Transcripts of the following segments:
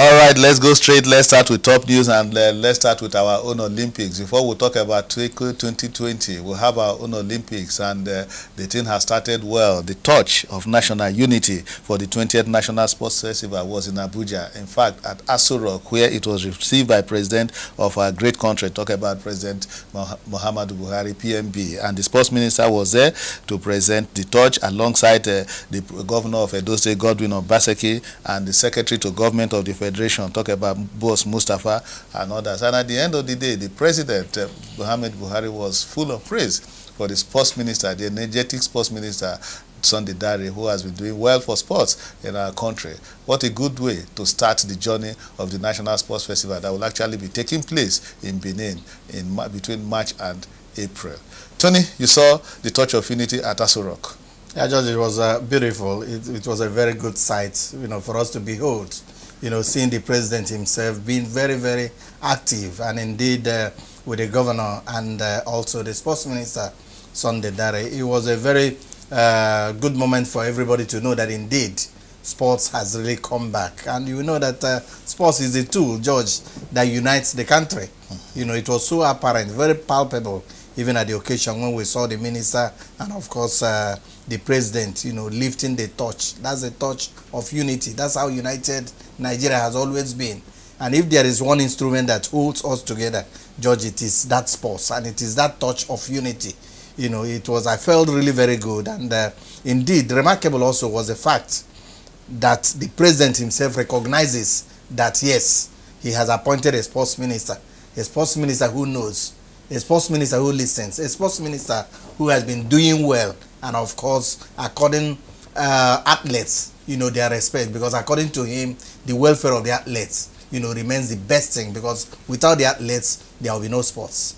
All right, let's go straight. Let's start with top news and uh, let's start with our own Olympics. Before we talk about Tokyo 2020, we have our own Olympics and uh, the thing has started well. The touch of national unity for the 20th National Sports Festival was in Abuja. In fact, at Aso Rock, where it was received by President of our great country, talk about President Muhammadu Buhari, PMB, and the sports minister was there to present the touch alongside uh, the governor of Edo State, Godwin Obaseki, and the secretary to government of the federation, talk about Boss Mustapha and others. And at the end of the day, the president, uh, Muhammad Buhari, was full of praise for the sports minister, the energetic sports minister, Sunday Dare, who has been doing well for sports in our country. What a good way to start the journey of the National Sports Festival that will actually be taking place in Benin in between March and April. Tony, you saw the touch of unity at Aso Rock. Yeah, George, it was uh, beautiful. It, it was a very good sight, you know, for us to behold you know, seeing the president himself being very, very active and indeed uh, with the governor and uh, also the sports minister, Sunday Dare. It was a very uh, good moment for everybody to know that indeed sports has really come back. And you know that uh, sports is a tool, George, that unites the country. You know, it was so apparent, very palpable, even at the occasion when we saw the minister and of course uh, the president, you know, lifting the torch. That's a touch of unity. That's how united Nigeria has always been. And if there is one instrument that holds us together, George, it is that sports and it is that touch of unity. You know, it was, I felt really very good. And uh, indeed, remarkable also was the fact that the president himself recognizes that, yes, he has appointed a sports minister, a sports minister who knows, a sports minister who listens, a sports minister who has been doing well, and of course, according uh, athletes, you know, their respect, because according to him, the welfare of the athletes, you know, remains the best thing, because without the athletes, there will be no sports.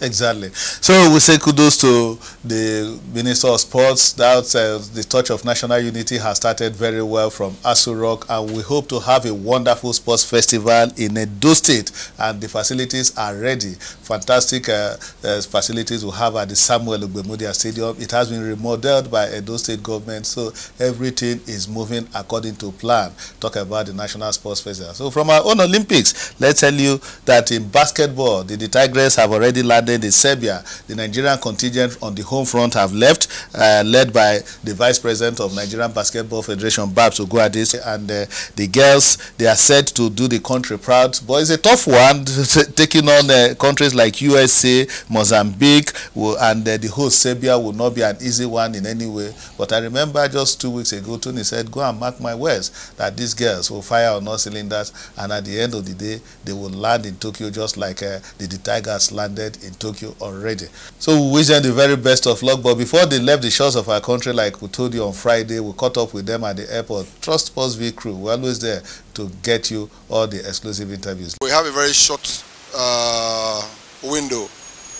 Exactly. So we say kudos to the Minister of Sports. That uh, the touch of national unity has started very well from Aso Rock, and we hope to have a wonderful sports festival in Edo State. And the facilities are ready. Fantastic uh, uh, facilities we have at the Samuel Ogbemudia Stadium. It has been remodeled by Edo State government, so everything is moving according to plan. Talk about the National Sports Festival. So from our own Olympics, let's tell you that in basketball, the, the have already landed in Serbia. The Nigerian contingent on the home front have left, uh, led by the Vice President of Nigerian Basketball Federation, Babs Oguadis, and uh, the girls, they are set to do the country proud. But it's a tough one, taking on uh, countries like USA, Mozambique, and uh, the whole Serbia will not be an easy one in any way. But I remember just two weeks ago, Tony said, go and mark my words, that these girls will fire on all cylinders, and at the end of the day, they will land in Tokyo just like uh, the Tigers landed in Tokyo already. So we wish them the very best of luck. But before they left the shores of our country, like we told you on Friday, we caught up with them at the airport. Trust Sportsville crew, we're always there to get you all the exclusive interviews. We have a very short uh, window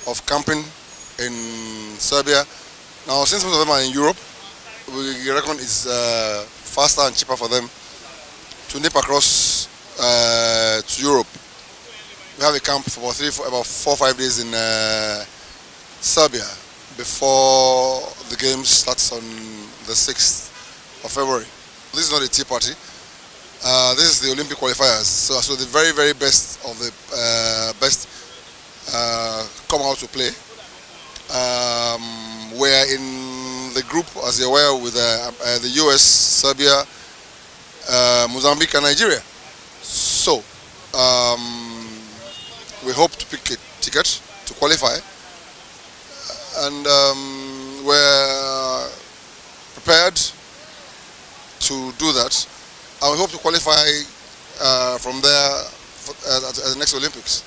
of camping in Serbia. Now, since most of them are in Europe, we reckon it's uh, faster and cheaper for them to nip across uh, to Europe we have a camp for about three, four, about four or five days in uh, Serbia before the game starts on the 6th of February. This is not a tea party. Uh, this is the Olympic qualifiers. So, so the very, very best of the uh, best uh, come out to play. Um, we're in the group, as you're aware, with uh, uh, the US, Serbia, Mozambique, and Nigeria. So, um, we hope to pick a ticket to qualify and um, we're prepared to do that and we hope to qualify uh, from there for, uh, at, at the next Olympics.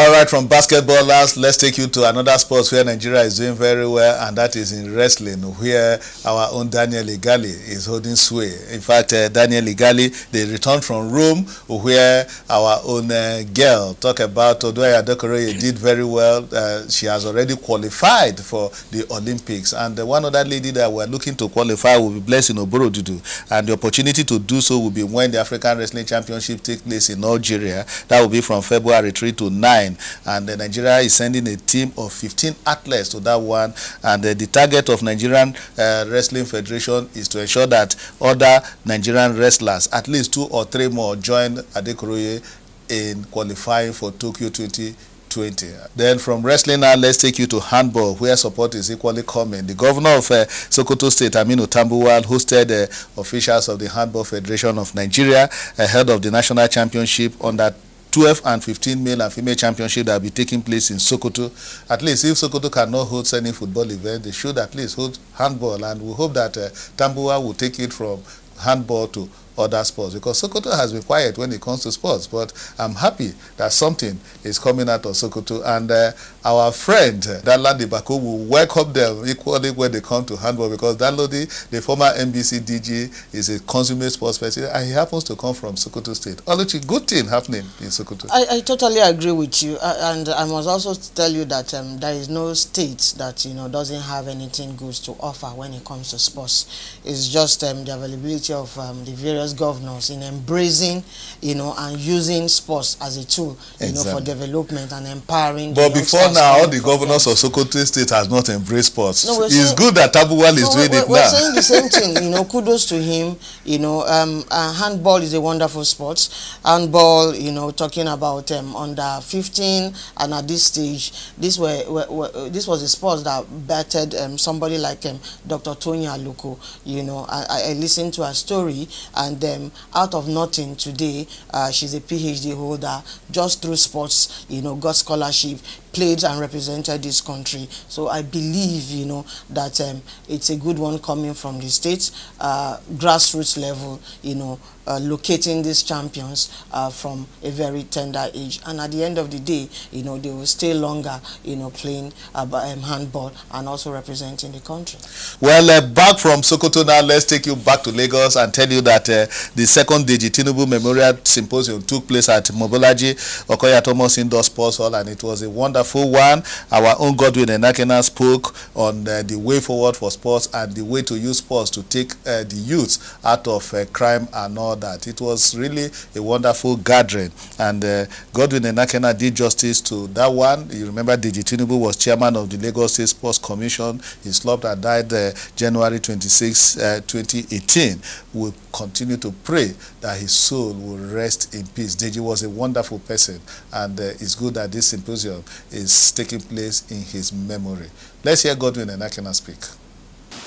All right, from basketball last, let's take you to another sport where Nigeria is doing very well, and that is in wrestling, where our own Daniel Igali is holding sway. In fact, uh, Daniel Igali, they returned from Rome, where our own uh, girl, talk about Odunayo Adekuoroye, did very well. Uh, she has already qualified for the Olympics, and uh, one other lady that we're looking to qualify will be Blessing Oborodudu, and the opportunity to do so will be when the African Wrestling Championship takes place in Algeria. That will be from February 3 to 9. And uh, Nigeria is sending a team of 15 athletes to that one and uh, the target of Nigerian uh, Wrestling Federation is to ensure that other Nigerian wrestlers, at least two or three more, join Adekuoroye in qualifying for Tokyo 2020. Then from wrestling now, let's take you to handball, where support is equally coming. The governor of uh, Sokoto State, Aminu Tambuwal, hosted uh, officials of the Handball Federation of Nigeria ahead of the national championship under 12 and 15 male and female championship that will be taking place in Sokoto. At least if Sokoto cannot host any football event, they should at least hold handball and we hope that uh, Tambuwa will take it from handball to other sports because Sokoto has been quiet when it comes to sports but I'm happy that something is coming out of Sokoto and uh, our friend uh, Danladi Bako will welcome them equally when they come to handball because Danladi, the former NBC DG, is a consummate sports person and he happens to come from Sokoto State. Oluchi, good thing happening in Sokoto. I, I totally agree with you uh, and I must also tell you that um, there is no state that you know doesn't have anything good to offer when it comes to sports. It's just um, the availability of um, the various governors in embracing, you know, and using sports as a tool, you exactly. know, for development and empowering. But before now, all the governors of Sokoto State has not embraced sports. No, it's saying, good that Tambuwal is no, doing we're, it we're now. saying the same thing. You know, kudos to him. You know, um, uh, handball is a wonderful sport. Handball, you know, talking about um, under 15 and at this stage, this were, were, were this was a sport that battered um, somebody like um, Dr. Tony Aluko. You know, I, I listened to her story and um, out of nothing today, uh, she's a PhD holder just through sports, you know, got scholarship, played and represented this country. So I believe, you know, that um, it's a good one coming from the states, uh, grassroots level, you know, uh, locating these champions uh, from a very tender age. And at the end of the day, you know, they will stay longer, you know, playing uh, um, handball and also representing the country. Well, uh, back from Sokoto now, let's take you back to Lagos and tell you that uh, the second Deji Tinubu Memorial Symposium took place at Mobolaji Okoya Thomas Indoor Sports Hall and it was a wonderful one. Our own Godwin Enakena spoke on uh, the way forward for sports and the way to use sports to take uh, the youth out of uh, crime and all that. It was really a wonderful gathering and uh, Godwin Enakena did justice to that one. You remember Deji was chairman of the Lagos State Sports Commission. He slept and died uh, January 26, uh, 2018. We continue to pray that his soul will rest in peace. Deji was a wonderful person and uh, it's good that this symposium is taking place in his memory. Let's hear Godwin Enakhena speak.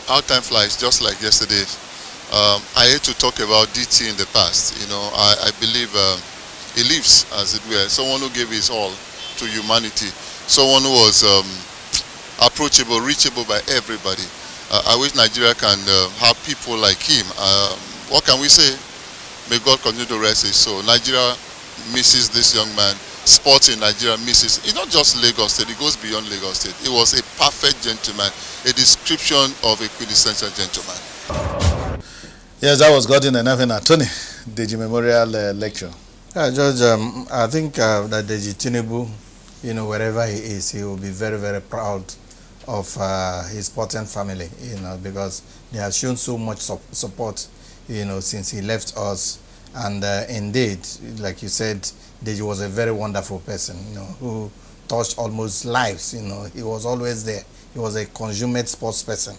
Our time flies just like yesterday. Um, I hate to talk about DT in the past. You know, I, I believe um, he lives, as it were, someone who gave his all to humanity, someone who was um, approachable, reachable by everybody. Uh, I wish Nigeria can uh, have people like him. Um, what can we say? May God continue to rest his soul. Nigeria misses this young man. Sports in Nigeria misses. It's not just Lagos State, it goes beyond Lagos State. It was a perfect gentleman, a description of a quintessential gentleman. Yes, that was Godwin Enakhena. Tony, Deji Memorial uh, Lecture. Yeah, George, um, I think uh, that Deji Tinubu, you know, wherever he is, he will be very, very proud of uh, his sporting family, you know, because they have shown so much su support, you know, since he left us. And uh, indeed, like you said, Deji was a very wonderful person, you know, who touched almost lives, you know. He was always there. He was a consummate sports person.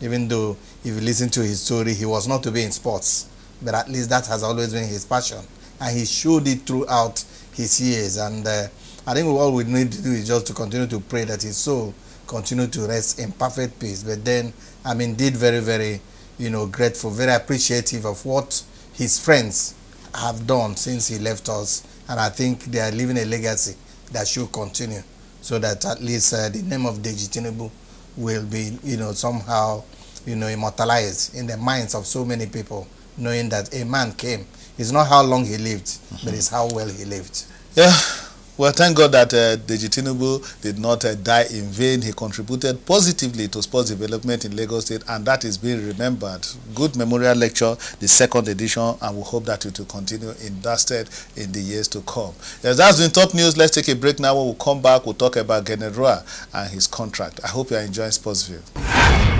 Even though, if you listen to his story, he was not to be in sports. But at least that has always been his passion. And he showed it throughout his years. And uh, I think all we need to do is just to continue to pray that his soul continue to rest in perfect peace. But then I'm indeed very, very, you know, grateful, very appreciative of what his friends have done since he left us. And I think they are leaving a legacy that should continue so that at least uh, the name of Deji Tinubu will be, you know, somehow, you know, immortalized in the minds of so many people, knowing that a man came. It's not how long he lived, mm -hmm. but it's how well he lived. Yeah. Well, thank God that uh, did not uh, die in vain. He contributed positively to sports development in Lagos State, and that is being remembered. Good memorial lecture, the second edition, and we hope that it will continue in that state in the years to come. Yes, that's been top news. Let's take a break now. When we come back, we'll talk about Gernot and his contract. I hope you are enjoying Sportsville.